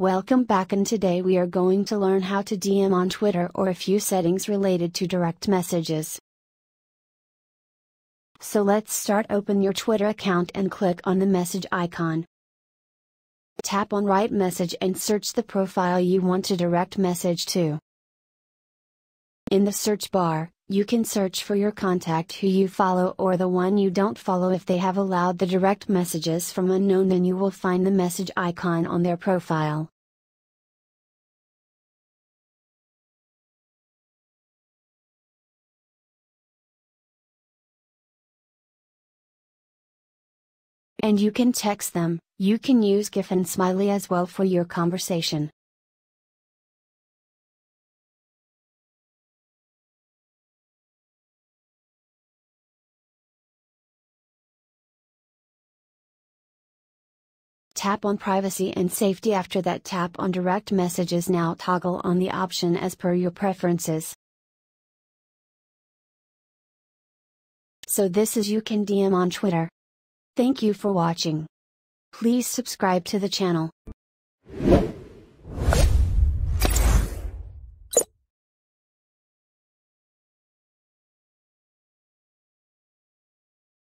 Welcome back and today we are going to learn how to DM on Twitter or a few settings related to direct messages. So let's start open your Twitter account and click on the message icon. Tap on write message and search the profile you want to direct message to. In the search bar, you can search for your contact who you follow or the one you don't follow if they have allowed the direct messages from unknown then you will find the message icon on their profile. And you can text them, you can use GIF and smiley as well for your conversation. Tap on privacy and safety after that tap on direct messages now toggle on the option as per your preferences. So this is you can DM on Twitter. Thank you for watching. Please subscribe to the channel.